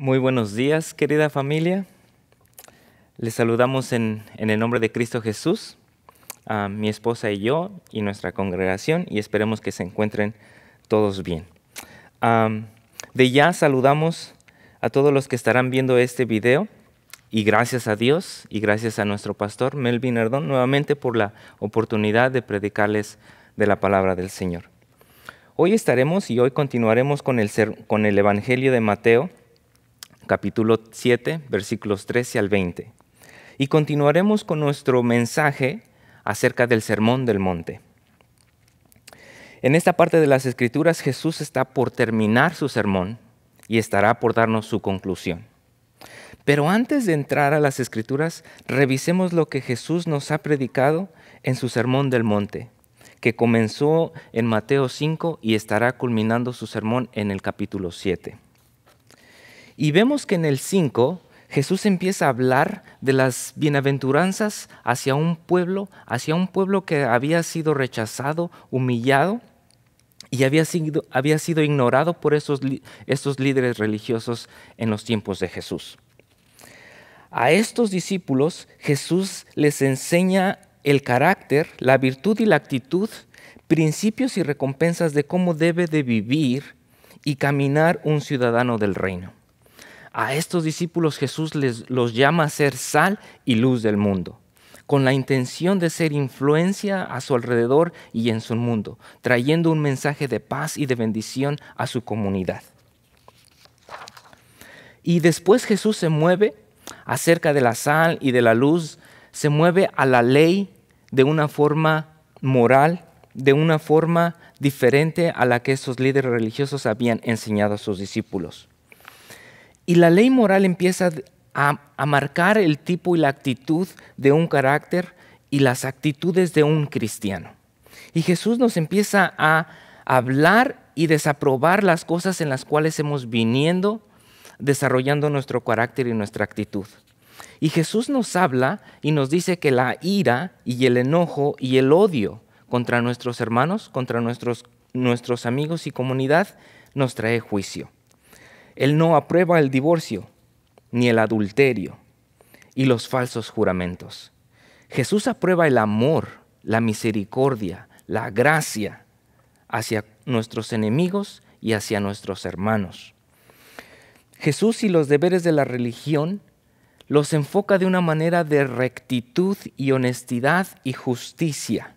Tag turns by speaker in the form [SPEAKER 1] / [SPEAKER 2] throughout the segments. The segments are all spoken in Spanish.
[SPEAKER 1] Muy buenos días, querida familia. Les saludamos en, en, el nombre de Cristo Jesús, a mi esposa y yo y nuestra congregación, y esperemos que se encuentren todos bien. De ya saludamos a todos los que estarán viendo este video y gracias a Dios y gracias a nuestro pastor Melvin Erdón nuevamente por la oportunidad de predicarles de la palabra del Señor. Hoy estaremos y hoy continuaremos con el, con el Evangelio de Mateo, capítulo 7, versículos 13 al 20. Y continuaremos con nuestro mensaje acerca del Sermón del Monte. En esta parte de las Escrituras Jesús está por terminar su sermón y estará por darnos su conclusión. Pero antes de entrar a las Escrituras, revisemos lo que Jesús nos ha predicado en su Sermón del Monte, que comenzó en Mateo 5 y estará culminando su sermón en el capítulo 7. Y vemos que en el 5 Jesús empieza a hablar de las bienaventuranzas hacia un pueblo, hacia un pueblo que había sido rechazado, humillado y había sido, había sido ignorado por esos, líderes religiosos en los tiempos de Jesús. A estos discípulos Jesús les enseña el carácter, la virtud y la actitud, principios y recompensas de cómo debe de vivir y caminar un ciudadano del reino. A estos discípulos Jesús les, los llama a ser sal y luz del mundo, con la intención de ser influencia a su alrededor y en su mundo, trayendo un mensaje de paz y de bendición a su comunidad. Y después Jesús se mueve acerca de la sal y de la luz, se mueve a la ley de una forma moral, de una forma diferente a la que esos líderes religiosos habían enseñado a sus discípulos. Y la ley moral empieza a, marcar el tipo y la actitud de un carácter y las actitudes de un cristiano. Y Jesús nos empieza a hablar y desaprobar las cosas en las cuales hemos viniendo desarrollando nuestro carácter y nuestra actitud. Y Jesús nos habla y nos dice que la ira y el enojo y el odio contra nuestros hermanos, contra nuestros, nuestros amigos y comunidad, nos trae juicio. Él no aprueba el divorcio, ni el adulterio y los falsos juramentos. Jesús aprueba el amor, la misericordia, la gracia hacia nuestros enemigos y hacia nuestros hermanos. Jesús y los deberes de la religión los enfoca de una manera de rectitud y honestidad y justicia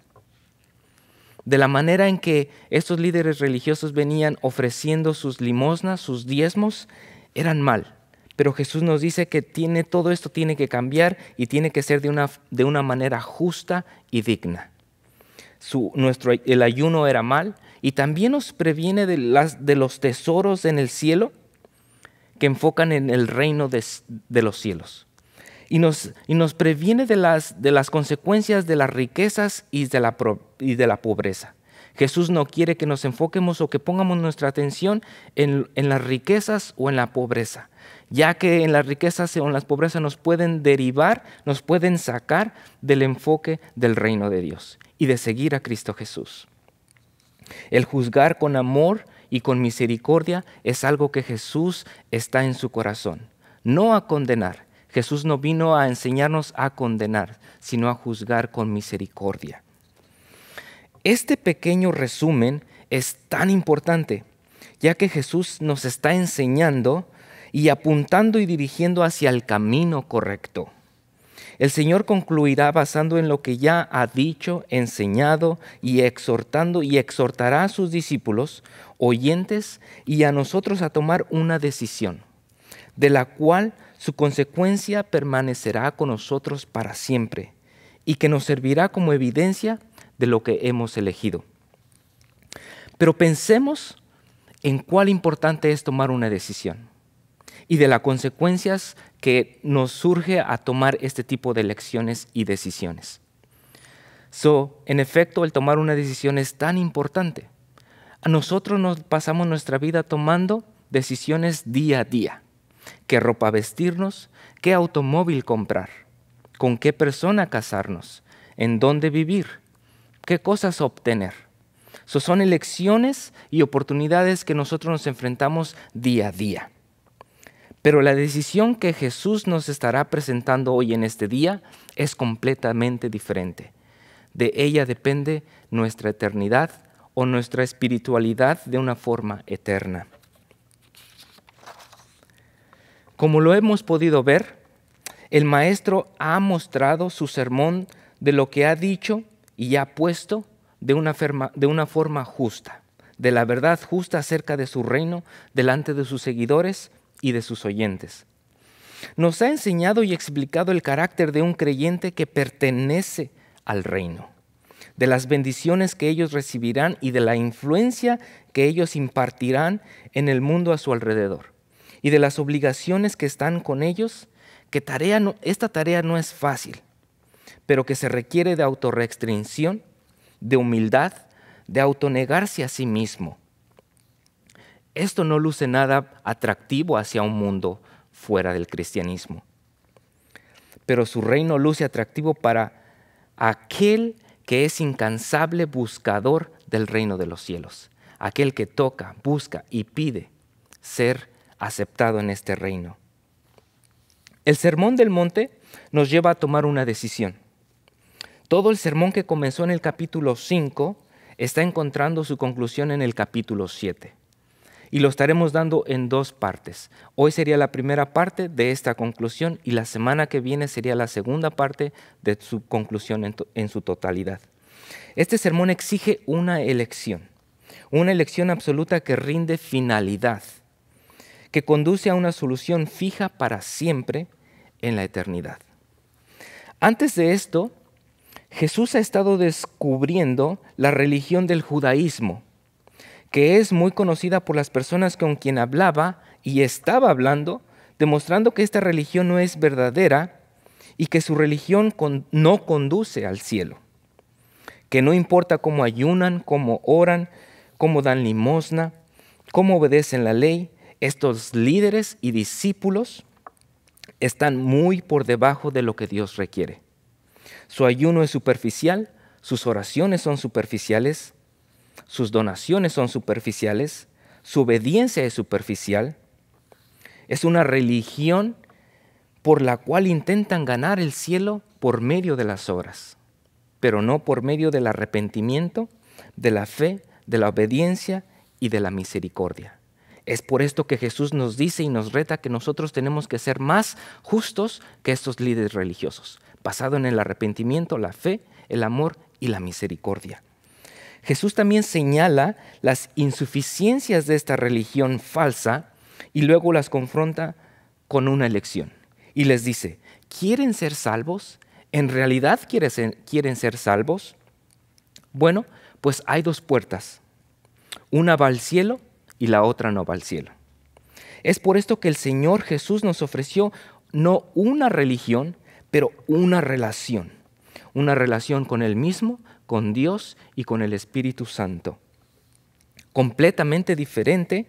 [SPEAKER 1] de la manera en que estos líderes religiosos venían ofreciendo sus limosnas, sus diezmos, eran mal. Pero Jesús nos dice que tiene, todo esto tiene que cambiar y tiene que ser de una, de una manera justa y digna. Nuestro, el ayuno era mal y también nos previene de, las, de los tesoros en el cielo que enfocan en el reino de los cielos y nos, y nos previene de las, de las consecuencias de las riquezas y de, la, y de la pobreza. Jesús no quiere que nos enfoquemos o que pongamos nuestra atención en, en, las riquezas o en la pobreza, ya que en las riquezas o en las pobrezas nos pueden derivar, nos pueden sacar del enfoque del reino de Dios y de seguir a Cristo Jesús. El juzgar con amor y con misericordia es algo que Jesús está en su corazón, no a condenar, Jesús no vino a enseñarnos a condenar, sino a juzgar con misericordia. Este pequeño resumen es tan importante, ya que Jesús nos está enseñando y apuntando y dirigiendo hacia el camino correcto. El Señor concluirá basando en lo que ya ha dicho, enseñado y exhortando y exhortará a sus discípulos, oyentes y a nosotros a tomar una decisión, de la cual su consecuencia permanecerá con nosotros para siempre y que nos servirá como evidencia de lo que hemos elegido. Pero pensemos en cuál importante es tomar una decisión y de las consecuencias que nos surge a tomar este tipo de elecciones y decisiones. So, en efecto, el tomar una decisión es tan importante. A nosotros nos pasamos nuestra vida tomando decisiones día a día qué ropa vestirnos, qué automóvil comprar, con qué persona casarnos, en dónde vivir, qué cosas obtener. son elecciones y oportunidades que nosotros nos enfrentamos día a día. Pero la decisión que Jesús nos estará presentando hoy en este día es completamente diferente. De ella depende nuestra eternidad o nuestra espiritualidad de una forma eterna. Como lo hemos podido ver, el maestro ha mostrado su sermón de lo que ha dicho y ha puesto de una, de una forma justa, de la verdad justa acerca de su reino delante de sus seguidores y de sus oyentes. Nos ha enseñado y explicado el carácter de un creyente que pertenece al reino, de las bendiciones que ellos recibirán y de la influencia que ellos impartirán en el mundo a su alrededor, y de las obligaciones que están con ellos, que tarea esta tarea no es fácil, pero que se requiere de autorrestricción, de humildad, de autonegarse a sí mismo, esto no luce nada atractivo hacia un mundo fuera del cristianismo. Pero su reino luce atractivo para aquel que es incansable buscador del reino de los cielos, aquel que toca, busca y pide ser aceptado en este reino. El sermón del monte nos lleva a tomar una decisión. Todo el sermón que comenzó en el capítulo 5 está encontrando su conclusión en el capítulo 7 y lo estaremos dando en dos partes. Hoy sería la primera parte de esta conclusión y la semana que viene sería la segunda parte de su conclusión en, su totalidad. Este sermón exige una elección, una elección absoluta que rinde finalidad, que conduce a una solución fija para siempre en la eternidad. Antes de esto, Jesús ha estado descubriendo la religión del judaísmo, que es muy conocida por las personas con quien hablaba y estaba hablando, demostrando que esta religión no es verdadera y que su religión no conduce al cielo. Que no importa cómo ayunan, cómo oran, cómo dan limosna, cómo obedecen la ley, estos líderes y discípulos están muy por debajo de lo que Dios requiere. Su ayuno es superficial, sus oraciones son superficiales, sus donaciones son superficiales, su obediencia es superficial. Es una religión por la cual intentan ganar el cielo por medio de las obras, pero no por medio del arrepentimiento, de la fe, de la obediencia y de la misericordia. Es por esto que Jesús nos dice y nos reta que nosotros tenemos que ser más justos que estos líderes religiosos, basado en el arrepentimiento, la fe, el amor y la misericordia. Jesús también señala las insuficiencias de esta religión falsa y luego las confronta con una elección. Y les dice, ¿quieren ser salvos? ¿En realidad quieren ser salvos? Bueno, pues hay dos puertas. Una va al cielo y la otra no va al cielo. Es por esto que el Señor Jesús nos ofreció no una religión, pero una relación. Una relación con Él mismo, con Dios y con el Espíritu Santo. Completamente diferente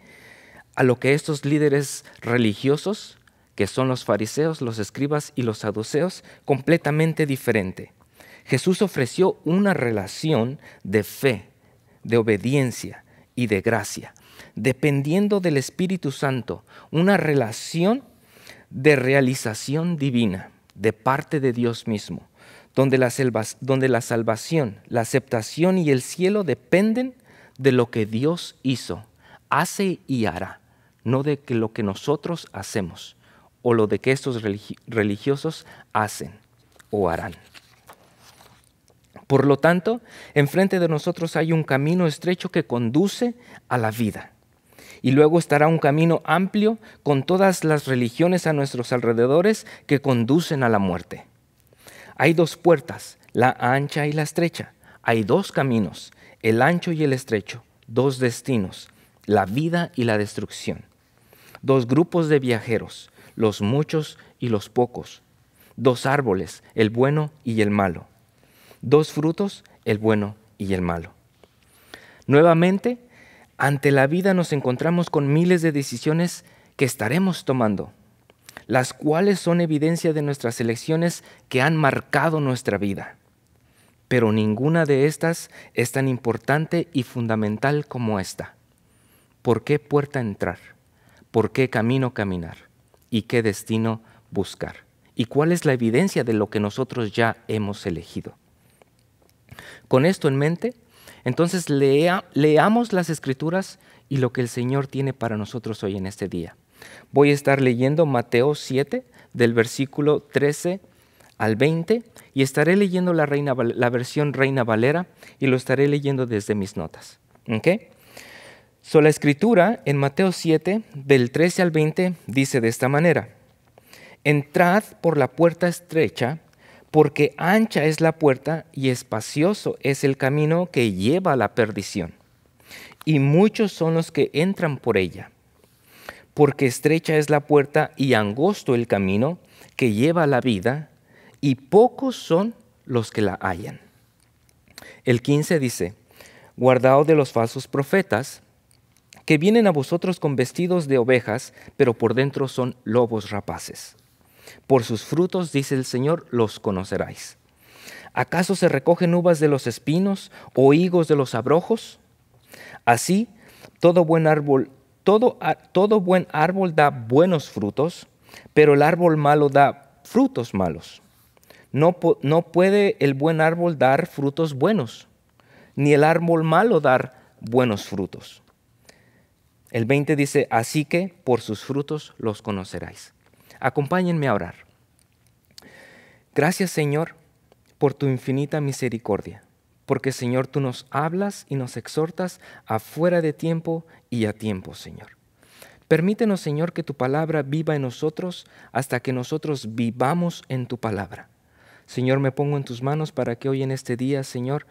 [SPEAKER 1] a lo que estos líderes religiosos, que son los fariseos, los escribas y los saduceos, completamente diferente. Jesús ofreció una relación de fe, de obediencia y de gracia, dependiendo del Espíritu Santo, una relación de realización divina de parte de Dios mismo donde la, salvación, la aceptación y el cielo dependen de lo que Dios hizo, hace y hará, no de lo que nosotros hacemos o lo de que estos religiosos hacen o harán. Por lo tanto, enfrente de nosotros hay un camino estrecho que conduce a la vida. Y luego estará un camino amplio con todas las religiones a nuestros alrededores que conducen a la muerte. Hay dos puertas, la ancha y la estrecha. Hay dos caminos, el ancho y el estrecho, dos destinos, la vida y la destrucción. Dos grupos de viajeros, los muchos y los pocos. Dos árboles, el bueno y el malo. Dos frutos, el bueno y el malo. Nuevamente, ante la vida nos encontramos con miles de decisiones que estaremos tomando las cuales son evidencia de nuestras elecciones que han marcado nuestra vida. Pero ninguna de estas es tan importante y fundamental como esta. ¿Por qué puerta entrar? ¿Por qué camino caminar? y qué destino buscar. ¿Y cuál es la evidencia de lo que nosotros ya hemos elegido? Con esto en mente, entonces leamos las escrituras y lo que el Señor tiene para nosotros hoy en este día. Voy a estar leyendo Mateo 7 del versículo 13 al 20 y estaré leyendo la versión Reina Valera y lo estaré leyendo desde mis notas. ¿Okay? So, la escritura en Mateo 7 del 13 al 20 dice de esta manera, Entrad por la puerta estrecha, porque ancha es la puerta y espacioso es el camino que lleva a la perdición. Y muchos son los que entran por ella, porque estrecha es la puerta y angosto el camino que lleva a la vida, y pocos son los que la hallan. El 15 dice, Guardaos de los falsos profetas, que vienen a vosotros con vestidos de ovejas, pero por dentro son lobos rapaces. Por sus frutos, dice el Señor, los conoceráis. ¿Acaso se recogen uvas de los espinos o higos de los abrojos? Así, todo buen árbol, todo, buen árbol da buenos frutos, pero el árbol malo da frutos malos. No, no puede el buen árbol dar frutos buenos, ni el árbol malo dar buenos frutos. El 20 dice, así que por sus frutos los conoceráis. Acompáñenme a orar. Gracias Señor por tu infinita misericordia, porque Señor tú nos hablas y nos exhortas afuera de tiempo y a tiempo, Señor. Permítenos, Señor, que tu palabra viva en nosotros hasta que nosotros vivamos en tu palabra. Señor, me pongo en tus manos para que hoy en este día, Señor,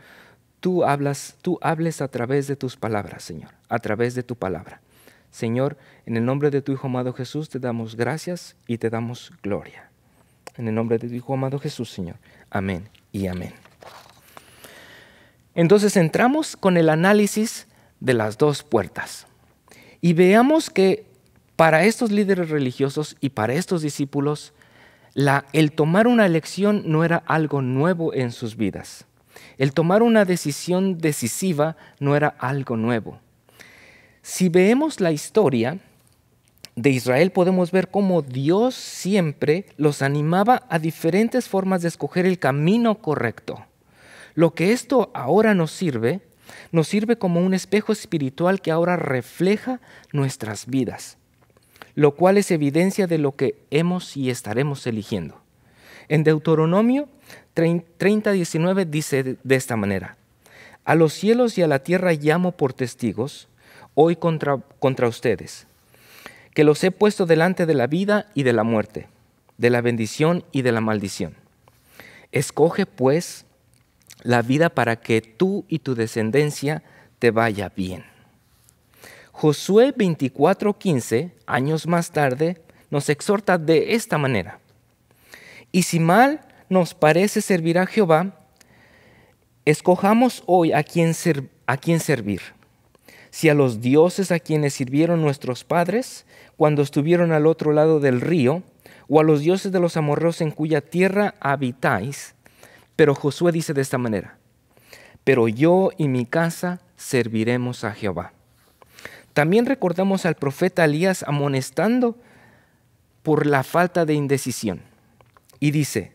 [SPEAKER 1] tú hablas, tú hables a través de tus palabras, Señor, a través de tu palabra. Señor, en el nombre de tu Hijo amado Jesús te damos gracias y te damos gloria. En el nombre de tu Hijo amado Jesús, Señor. Amén y amén. Entonces entramos con el análisis de las dos puertas y veamos que para estos líderes religiosos y para estos discípulos, el tomar una elección no era algo nuevo en sus vidas. El tomar una decisión decisiva no era algo nuevo. Si vemos la historia de Israel, podemos ver cómo Dios siempre los animaba a diferentes formas de escoger el camino correcto. Lo que esto ahora nos sirve, nos sirve como un espejo espiritual que ahora refleja nuestras vidas, lo cual es evidencia de lo que hemos y estaremos eligiendo. En Deuteronomio 30:19 dice de esta manera, A los cielos y a la tierra llamo por testigos, hoy contra, contra ustedes, que los he puesto delante de la vida y de la muerte, de la bendición y de la maldición. Escoge pues la vida para que tú y tu descendencia te vaya bien. Josué 24:15, años más tarde, nos exhorta de esta manera. Y si mal nos parece servir a Jehová, escojamos hoy a quién, a quién servir si a los dioses a quienes sirvieron nuestros padres cuando estuvieron al otro lado del río, o a los dioses de los amorreos en cuya tierra habitáis. Pero Josué dice de esta manera, pero yo y mi casa serviremos a Jehová. También recordamos al profeta Elías amonestando por la falta de indecisión. Y dice,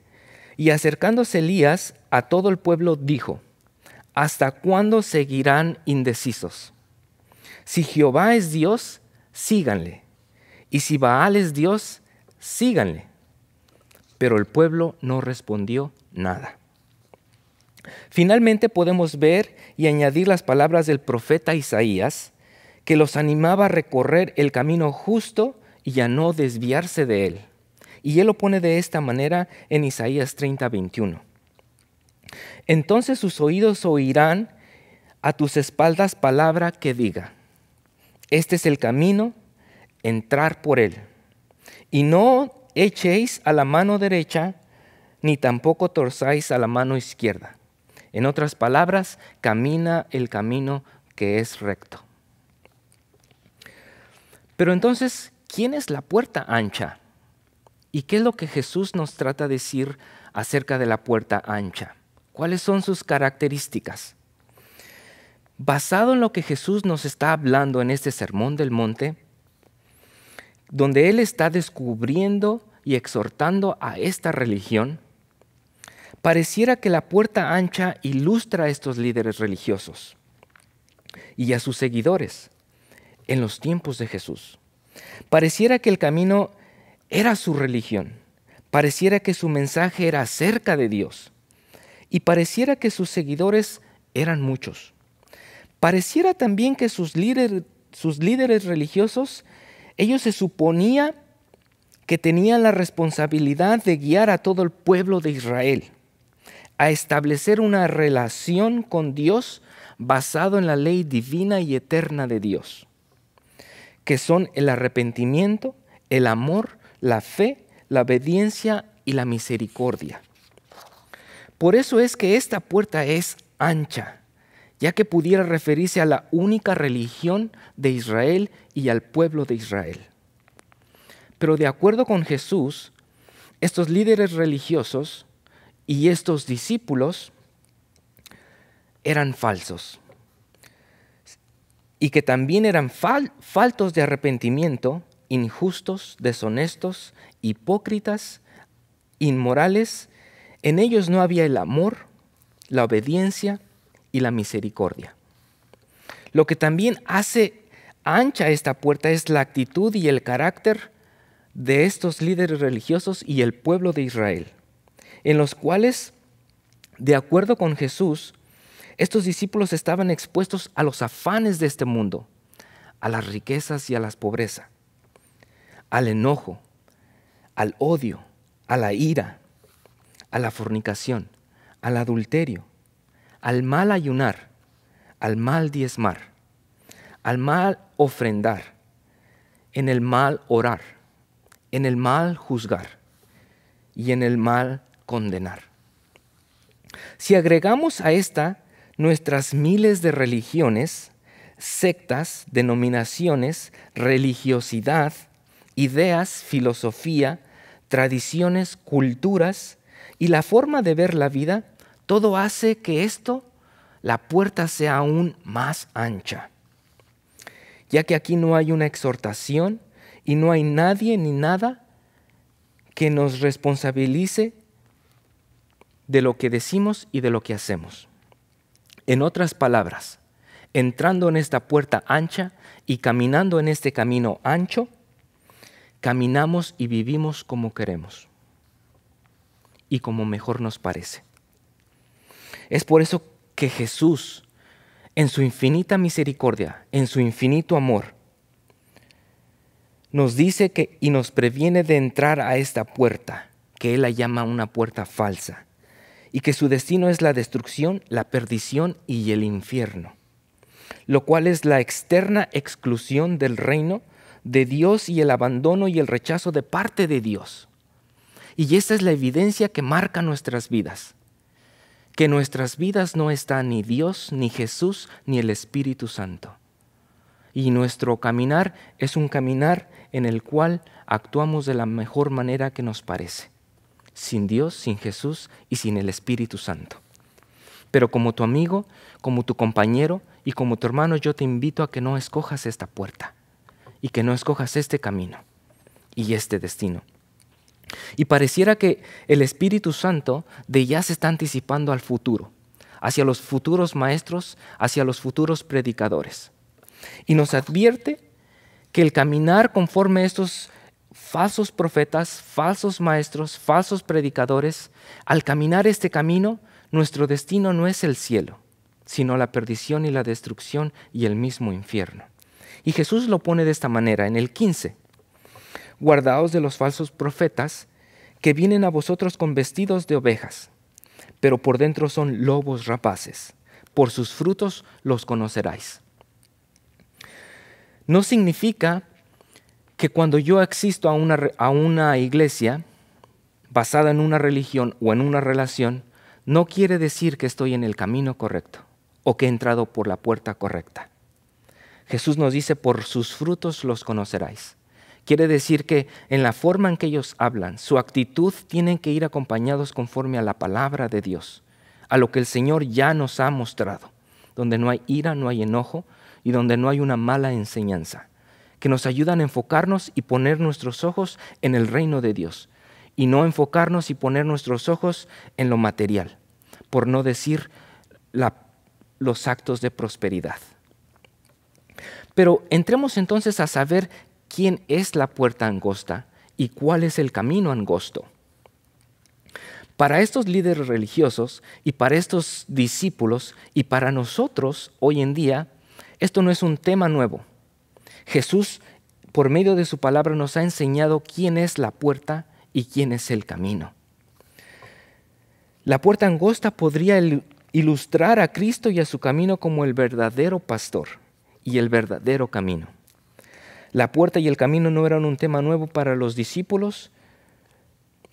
[SPEAKER 1] y acercándose Elías a todo el pueblo dijo, ¿hasta cuándo seguirán indecisos? Si Jehová es Dios, síganle. Y si Baal es Dios, síganle. Pero el pueblo no respondió nada. Finalmente podemos ver y añadir las palabras del profeta Isaías, que los animaba a recorrer el camino justo y a no desviarse de él. Y él lo pone de esta manera en Isaías 30, 21. Entonces sus oídos oirán a tus espaldas palabra que diga, este es el camino, entrar por él. Y no echéis a la mano derecha, ni tampoco torzáis a la mano izquierda. En otras palabras, camina el camino que es recto. Pero entonces, ¿quién es la puerta ancha? ¿Y qué es lo que Jesús nos trata de decir acerca de la puerta ancha? ¿Cuáles son sus características? Basado en lo que Jesús nos está hablando en este sermón del monte, donde él está descubriendo y exhortando a esta religión, pareciera que la puerta ancha ilustra a estos líderes religiosos y a sus seguidores en los tiempos de Jesús. Pareciera que el camino era su religión, pareciera que su mensaje era acerca de Dios y pareciera que sus seguidores eran muchos. Pareciera también que sus, líderes religiosos, ellos se suponía que tenían la responsabilidad de guiar a todo el pueblo de Israel a establecer una relación con Dios basado en la ley divina y eterna de Dios, que son el arrepentimiento, el amor, la fe, la obediencia y la misericordia. Por eso es que esta puerta es ancha, ya que pudiera referirse a la única religión de Israel y al pueblo de Israel. Pero de acuerdo con Jesús, estos líderes religiosos y estos discípulos eran falsos y que también eran faltos de arrepentimiento, injustos, deshonestos, hipócritas, inmorales. En ellos no había el amor, la obediencia y la misericordia. Lo que también hace ancha esta puerta es la actitud y el carácter de estos líderes religiosos y el pueblo de Israel en los cuales, de acuerdo con Jesús, estos discípulos estaban expuestos a los afanes de este mundo, a las riquezas y a la pobreza, al enojo, al odio, a la ira, a la fornicación, al adulterio, al mal ayunar, al mal diezmar, al mal ofrendar, en el mal orar, en el mal juzgar y en el mal condenar. Si agregamos a esta nuestras miles de religiones, sectas, denominaciones, religiosidad, ideas, filosofía, tradiciones, culturas y la forma de ver la vida, todo hace que esto, la puerta sea aún más ancha. Ya que aquí no hay una exhortación y no hay nadie ni nada que nos responsabilice de lo que decimos y de lo que hacemos. En otras palabras, entrando en esta puerta ancha y caminando en este camino ancho, caminamos y vivimos como queremos y como mejor nos parece. Es por eso que Jesús, en su infinita misericordia, en su infinito amor, nos dice que y nos previene de entrar a esta puerta, que Él la llama una puerta falsa, y que su destino es la destrucción, la perdición y el infierno, lo cual es la externa exclusión del reino de Dios y el abandono y el rechazo de parte de Dios. Y esta es la evidencia que marca nuestras vidas, que nuestras vidas no está ni Dios, ni Jesús, ni el Espíritu Santo. Y nuestro caminar es un caminar en el cual actuamos de la mejor manera que nos parece sin Dios, sin Jesús y sin el Espíritu Santo. Pero como tu amigo, como tu compañero y como tu hermano, yo te invito a que no escojas esta puerta y que no escojas este camino y este destino. Y pareciera que el Espíritu Santo de ya se está anticipando al futuro, hacia los futuros maestros, hacia los futuros predicadores. Y nos advierte que el caminar conforme a estos falsos profetas, falsos maestros, falsos predicadores, al caminar este camino, nuestro destino no es el cielo, sino la perdición y la destrucción y el mismo infierno. Y Jesús lo pone de esta manera en el 15. Guardaos de los falsos profetas que vienen a vosotros con vestidos de ovejas, pero por dentro son lobos rapaces. Por sus frutos los conoceráis. No significa que cuando yo existo a una, a una iglesia basada en una religión o en una relación, no quiere decir que estoy en el camino correcto o que he entrado por la puerta correcta. Jesús nos dice, por sus frutos los conoceráis. Quiere decir que en la forma en que ellos hablan, su actitud tienen que ir acompañados conforme a la palabra de Dios, a lo que el Señor ya nos ha mostrado, donde no hay ira, no hay enojo y donde no hay una mala enseñanza que nos ayudan a enfocarnos y poner nuestros ojos en el reino de Dios y no enfocarnos y poner nuestros ojos en lo material, por no decir los actos de prosperidad. Pero entremos entonces a saber quién es la puerta angosta y cuál es el camino angosto. Para estos líderes religiosos y para estos discípulos y para nosotros hoy en día, esto no es un tema nuevo. Jesús, por medio de su palabra, nos ha enseñado quién es la puerta y quién es el camino. La puerta angosta podría ilustrar a Cristo y a su camino como el verdadero pastor y el verdadero camino. La puerta y el camino no eran un tema nuevo para los discípulos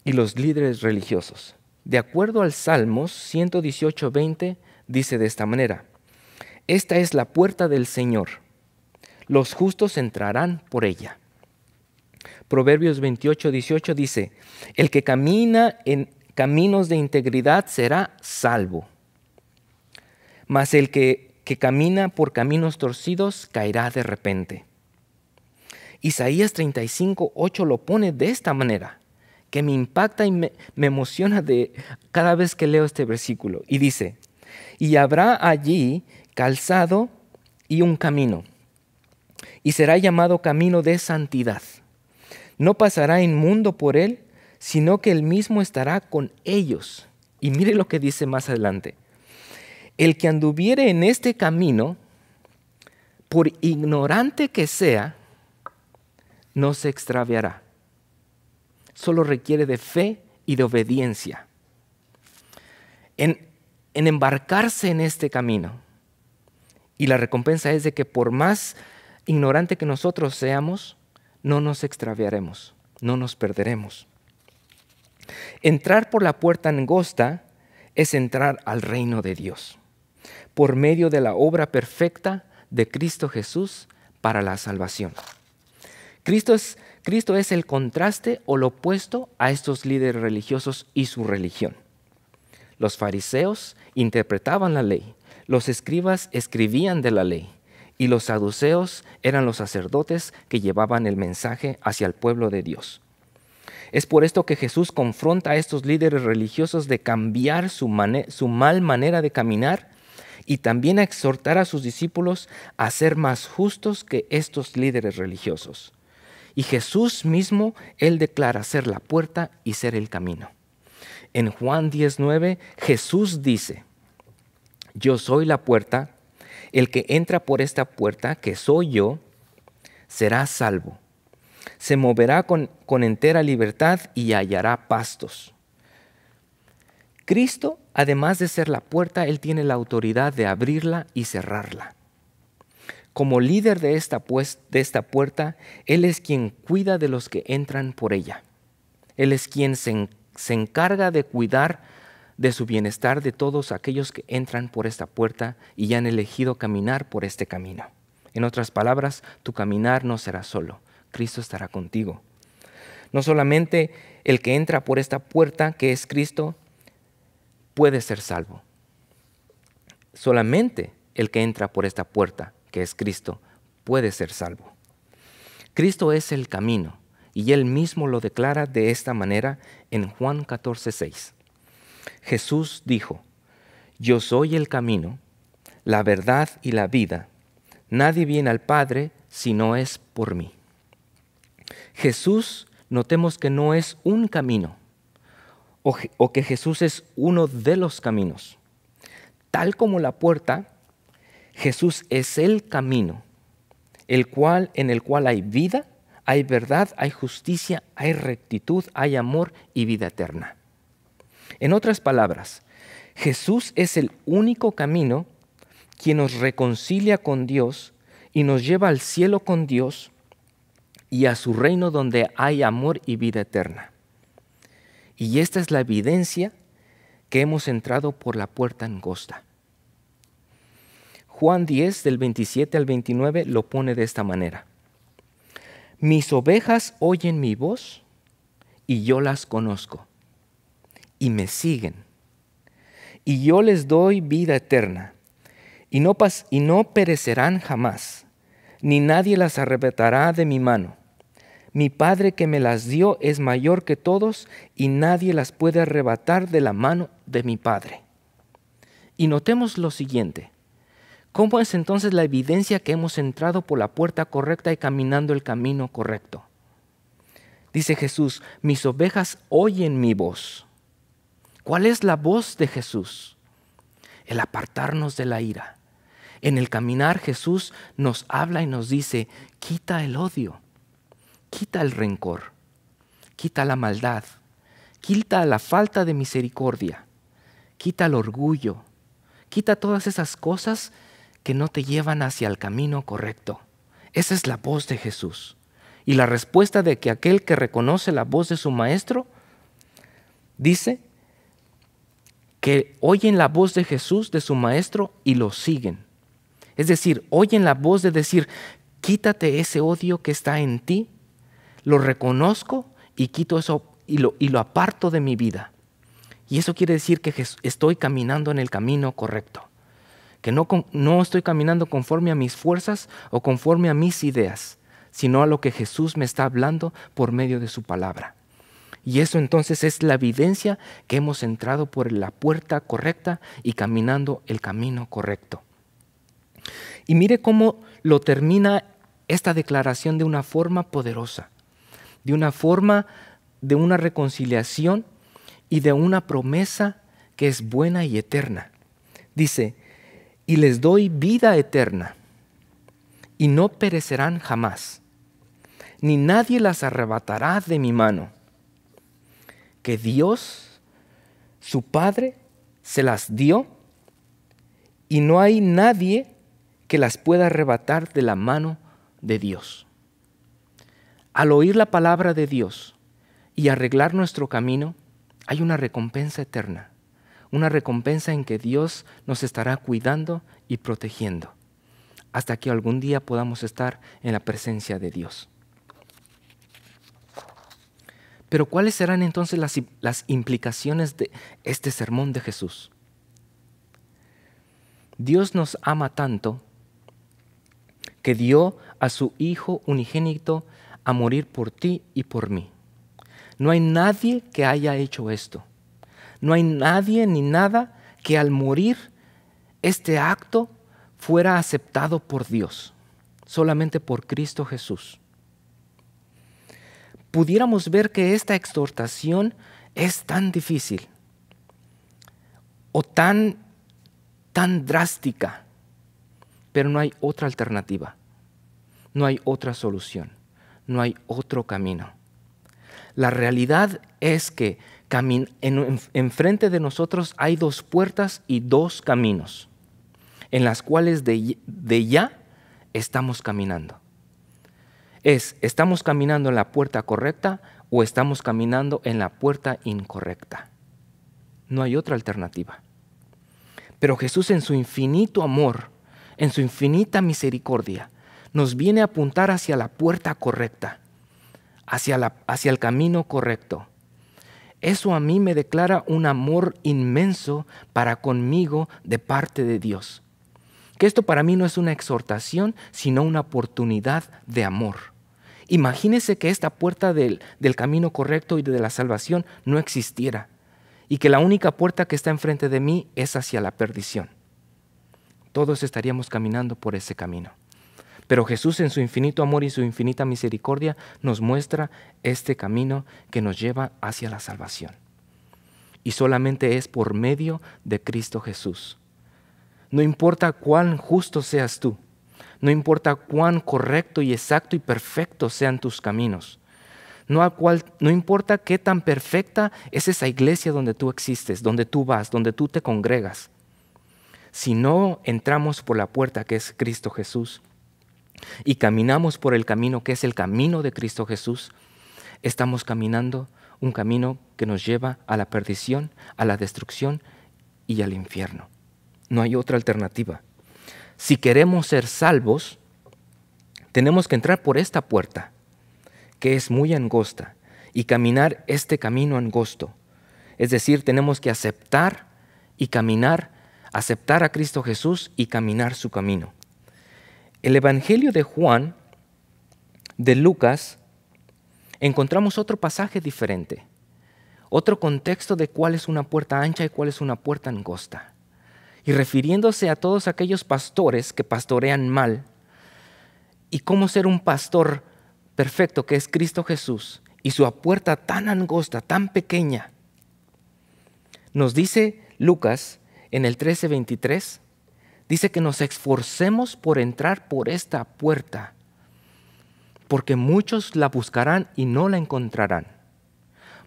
[SPEAKER 1] y los líderes religiosos. De acuerdo al Salmos 118.20, dice de esta manera, Esta es la puerta del Señor, los justos entrarán por ella. Proverbios 28.18 dice, El que camina en caminos de integridad será salvo, mas el que, que camina por caminos torcidos caerá de repente. Isaías 35.8 lo pone de esta manera, que me impacta y me, me emociona de cada vez que leo este versículo. Y dice, y habrá allí calzado y un camino, y será llamado camino de santidad. No pasará inmundo por él, sino que él mismo estará con ellos. Y mire lo que dice más adelante. El que anduviere en este camino, por ignorante que sea, no se extraviará. Solo requiere de fe y de obediencia. En, en embarcarse en este camino. Y la recompensa es de que por más ignorante que nosotros seamos, no nos extraviaremos, no nos perderemos. Entrar por la puerta angosta es entrar al reino de Dios, por medio de la obra perfecta de Cristo Jesús para la salvación. Cristo es, Cristo es el contraste o lo opuesto a estos líderes religiosos y su religión. Los fariseos interpretaban la ley, los escribas escribían de la ley y los saduceos eran los sacerdotes que llevaban el mensaje hacia el pueblo de Dios. Es por esto que Jesús confronta a estos líderes religiosos de cambiar su, mal manera de caminar y también a exhortar a sus discípulos a ser más justos que estos líderes religiosos. Y Jesús mismo, Él declara ser la puerta y ser el camino. En Juan 19, Jesús dice, yo soy la puerta, el que entra por esta puerta, que soy yo, será salvo. Se moverá con, con entera libertad y hallará pastos. Cristo, además de ser la puerta, Él tiene la autoridad de abrirla y cerrarla. Como líder de esta, pues, de esta puerta, Él es quien cuida de los que entran por ella. Él es quien se, se encarga de cuidar de su bienestar de todos aquellos que entran por esta puerta y han elegido caminar por este camino. En otras palabras, tu caminar no será solo, Cristo estará contigo. No solamente el que entra por esta puerta, que es Cristo, puede ser salvo. Solamente el que entra por esta puerta, que es Cristo, puede ser salvo. Cristo es el camino y él mismo lo declara de esta manera en Juan 14:6. Jesús dijo, Yo soy el camino, la verdad y la vida. Nadie viene al Padre si no es por mí. Jesús, notemos que no es un camino, o, que Jesús es uno de los caminos. Tal como la puerta Jesús es el camino, el cual en el cual hay vida, hay verdad, hay justicia, hay rectitud, hay amor y vida eterna. En otras palabras, Jesús es el único camino quien nos reconcilia con Dios y nos lleva al cielo con Dios y a su reino donde hay amor y vida eterna. Y esta es la evidencia que hemos entrado por la puerta angosta. Juan 10 del 27 al 29 lo pone de esta manera. Mis ovejas oyen mi voz y yo las conozco y me siguen. Y yo les doy vida eterna y no, y no perecerán jamás, ni nadie las arrebatará de mi mano. Mi Padre que me las dio es mayor que todos y nadie las puede arrebatar de la mano de mi Padre. Y notemos lo siguiente. ¿Cómo es entonces la evidencia que hemos entrado por la puerta correcta y caminando el camino correcto? Dice Jesús, mis ovejas oyen mi voz. ¿Cuál es la voz de Jesús? El apartarnos de la ira. En el caminar Jesús nos habla y nos dice, quita el odio, quita el rencor, quita la maldad, quita la falta de misericordia, quita el orgullo, quita todas esas cosas que no te llevan hacia el camino correcto. Esa es la voz de Jesús. Y la respuesta de que aquel que reconoce la voz de su maestro dice que oyen la voz de Jesús, de su maestro, y lo siguen. Es decir, oyen la voz de decir, quítate ese odio que está en ti, lo reconozco y quito eso y lo, y lo aparto de mi vida. Y eso quiere decir que estoy caminando en el camino correcto, que no, no estoy caminando conforme a mis fuerzas o conforme a mis ideas, sino a lo que Jesús me está hablando por medio de su palabra. Y eso entonces es la evidencia que hemos entrado por la puerta correcta y caminando el camino correcto. Y mire cómo lo termina esta declaración de una forma poderosa, de una forma de una reconciliación y de una promesa que es buena y eterna. Dice, y les doy vida eterna, y no perecerán jamás, ni nadie las arrebatará de mi mano. Que Dios, su Padre, se las dio, y no hay nadie que las pueda arrebatar de la mano de Dios. Al oír la palabra de Dios y arreglar nuestro camino, hay una recompensa eterna, una recompensa en que Dios nos estará cuidando y protegiendo, hasta que algún día podamos estar en la presencia de Dios. Pero ¿cuáles serán entonces las, las implicaciones de este sermón de Jesús? Dios nos ama tanto que dio a su Hijo unigénito a morir por ti y por mí. No hay nadie que haya hecho esto. No hay nadie ni nada que al morir este acto fuera aceptado por Dios, solamente por Cristo Jesús. Pudiéramos ver que esta exhortación es tan difícil o tan tan drástica pero no hay otra alternativa, no hay otra solución, no hay otro camino. La realidad es que enfrente de nosotros hay dos puertas y dos caminos, en las cuales de, de ya estamos caminando. Es, ¿estamos caminando en la puerta correcta o estamos caminando en la puerta incorrecta? No hay otra alternativa. Pero Jesús en su infinito amor en su infinita misericordia, nos viene a apuntar hacia la puerta correcta, hacia, la, hacia el camino correcto. Eso a mí me declara un amor inmenso para conmigo de parte de Dios. Que esto para mí no es una exhortación, sino una oportunidad de amor. Imagínese que esta puerta del, del camino correcto y de la salvación no existiera y que la única puerta que está enfrente de mí es hacia la perdición todos estaríamos caminando por ese camino. Pero Jesús en su infinito amor y su infinita misericordia nos muestra este camino que nos lleva hacia la salvación. Y solamente es por medio de Cristo Jesús. No importa cuán justo seas tú, no importa cuán correcto y exacto y perfecto sean tus caminos, no, no importa qué tan perfecta es esa iglesia donde tú existes, donde tú vas, donde tú te congregas si no entramos por la puerta que es Cristo Jesús y caminamos por el camino que es el camino de Cristo Jesús, estamos caminando un camino que nos lleva a la perdición, a la destrucción y al infierno. No hay otra alternativa. Si queremos ser salvos, tenemos que entrar por esta puerta, que es muy angosta, y caminar este camino angosto. Es decir, tenemos que aceptar y caminar aceptar a Cristo Jesús y caminar su camino. El Evangelio de Juan, de Lucas, encontramos otro pasaje diferente, otro contexto de cuál es una puerta ancha y cuál es una puerta angosta. Y refiriéndose a todos aquellos pastores que pastorean mal, y cómo ser un pastor perfecto que es Cristo Jesús, y su puerta tan angosta, tan pequeña. Nos dice Lucas en el 13:23, dice que nos esforcemos por entrar por esta puerta, porque muchos la buscarán y no la encontrarán.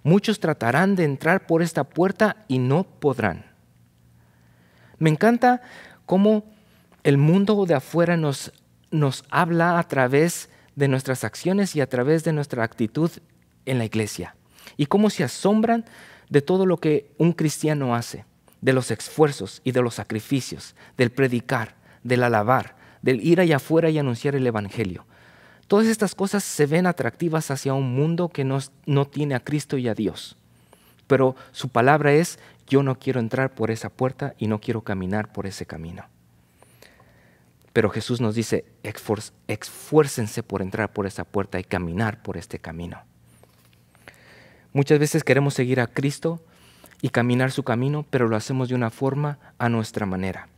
[SPEAKER 1] Muchos tratarán de entrar por esta puerta y no podrán. Me encanta cómo el mundo de afuera nos, nos habla a través de nuestras acciones y a través de nuestra actitud en la iglesia y cómo se asombran de todo lo que un cristiano hace, de los esfuerzos y de los sacrificios, del predicar, del alabar, del ir allá afuera y anunciar el Evangelio. Todas estas cosas se ven atractivas hacia un mundo que no, no tiene a Cristo y a Dios. Pero su palabra es, yo no quiero entrar por esa puerta y no quiero caminar por ese camino. Pero Jesús nos dice, esfuércense por entrar por esa puerta y caminar por este camino. Muchas veces queremos seguir a Cristo y caminar su camino, pero lo hacemos de una forma a nuestra manera,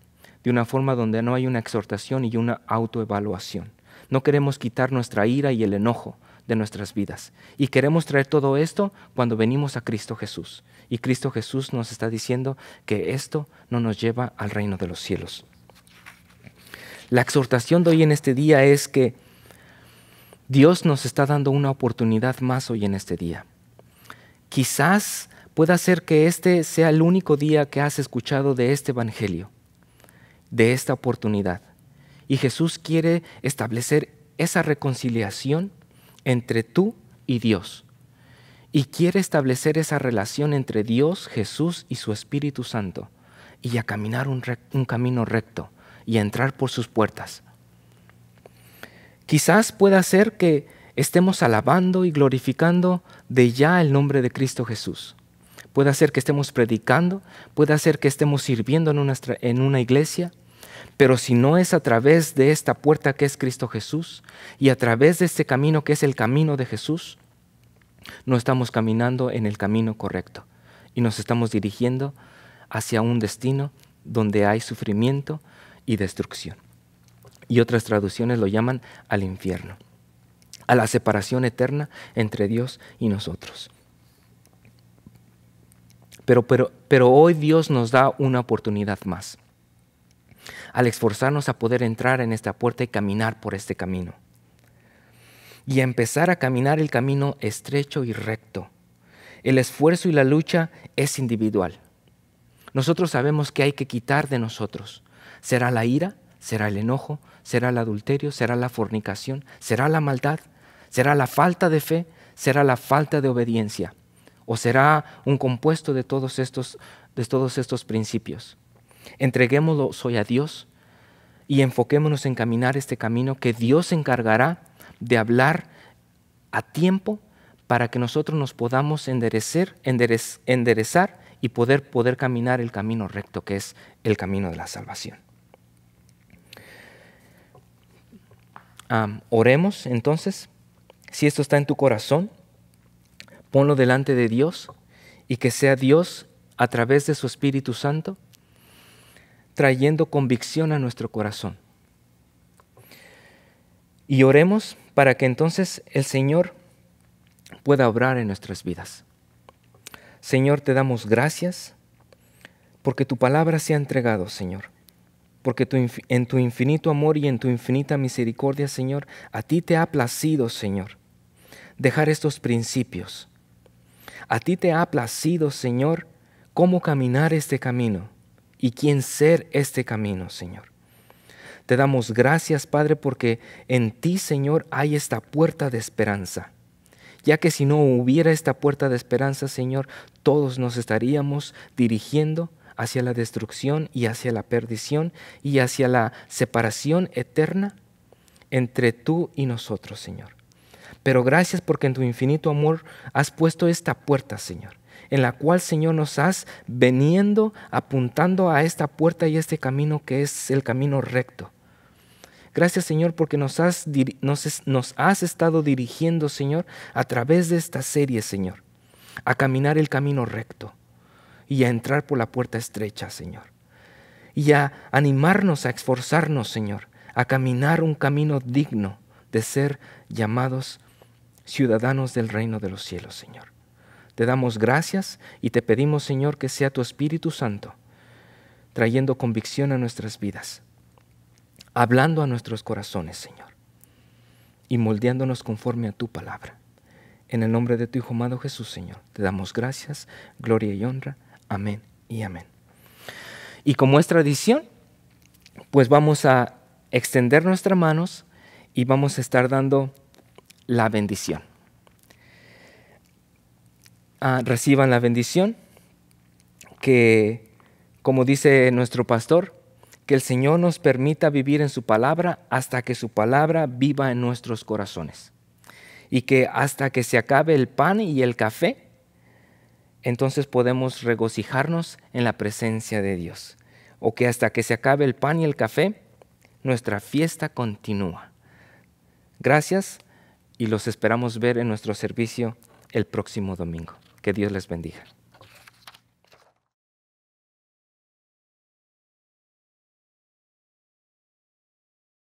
[SPEAKER 1] de una forma donde no hay una exhortación y una autoevaluación. No queremos quitar nuestra ira y el enojo de nuestras vidas. Y queremos traer todo esto cuando venimos a Cristo Jesús. Y Cristo Jesús nos está diciendo que esto no nos lleva al reino de los cielos. La exhortación de hoy en este día es que Dios nos está dando una oportunidad más hoy en este día. Quizás pueda ser que este sea el único día que has escuchado de este Evangelio, de esta oportunidad. Y Jesús quiere establecer esa reconciliación entre tú y Dios. Y quiere establecer esa relación entre Dios, Jesús y su Espíritu Santo. Y a caminar un, un camino recto y a entrar por sus puertas. Quizás pueda ser que estemos alabando y glorificando de ya el nombre de Cristo Jesús. Puede ser que estemos predicando, puede ser que estemos sirviendo en una, en una iglesia, pero si no es a través de esta puerta que es Cristo Jesús y a través de este camino que es el camino de Jesús, no estamos caminando en el camino correcto y nos estamos dirigiendo hacia un destino donde hay sufrimiento y destrucción. Y otras traducciones lo llaman al infierno a la separación eterna entre Dios y nosotros. Pero, pero, pero hoy Dios nos da una oportunidad más al esforzarnos a poder entrar en esta puerta y caminar por este camino. Y a empezar a caminar el camino estrecho y recto. El esfuerzo y la lucha es individual. Nosotros sabemos que hay que quitar de nosotros. ¿Será la ira? ¿Será el enojo? ¿Será el adulterio? ¿Será la fornicación? ¿Será la maldad? ¿Será la falta de fe? ¿Será la falta de obediencia? ¿O será un compuesto de todos estos, de todos estos principios? Entreguémoslo hoy a Dios y enfoquémonos en caminar este camino que Dios se encargará de hablar a tiempo para que nosotros nos podamos enderecer, enderezar y poder, poder caminar el camino recto que es el camino de la salvación. oremos entonces. Si esto está en tu corazón, ponlo delante de Dios y que sea Dios a través de su Espíritu Santo trayendo convicción a nuestro corazón. Y oremos para que entonces el Señor pueda obrar en nuestras vidas. Señor, te damos gracias porque tu palabra se ha entregado, Señor. Porque en tu infinito amor y en tu infinita misericordia, Señor, a ti te ha placido, Señor, dejar estos principios. A ti te ha placido, Señor, cómo caminar este camino y quién ser este camino, Señor. Te damos gracias, Padre, porque en ti, Señor, hay esta puerta de esperanza. Ya que si no hubiera esta puerta de esperanza, Señor, todos nos estaríamos dirigiendo hacia la destrucción y hacia la perdición y hacia la separación eterna entre tú y nosotros, Señor. Pero gracias porque en tu infinito amor has puesto esta puerta, Señor, en la cual, Señor, nos has veniendo apuntando a esta puerta y este camino que es el camino recto. Gracias Señor porque nos has, nos, nos has estado dirigiendo Señor a través de esta serie Señor, a caminar el camino recto y a entrar por la puerta estrecha Señor. Y a animarnos, a esforzarnos Señor, a caminar un camino digno de ser llamados ciudadanos del reino de los cielos Señor. Te damos gracias y te pedimos Señor que sea tu Espíritu Santo trayendo convicción a nuestras vidas hablando a nuestros corazones, Señor, y moldeándonos conforme a tu palabra. En el nombre de tu Hijo amado Jesús, Señor, te damos gracias, gloria y honra. Amén y amén. Y como es tradición, pues vamos a extender nuestras manos y vamos a estar dando la bendición. Ah, reciban la bendición que, como dice nuestro pastor, que el Señor nos permita vivir en su palabra hasta que su palabra viva en nuestros corazones. Y que hasta que se acabe el pan y el café, entonces podemos regocijarnos en la presencia de Dios. O que hasta que se acabe el pan y el café, nuestra fiesta continúa. Gracias y los esperamos ver en nuestro servicio el próximo domingo. Que Dios les bendiga.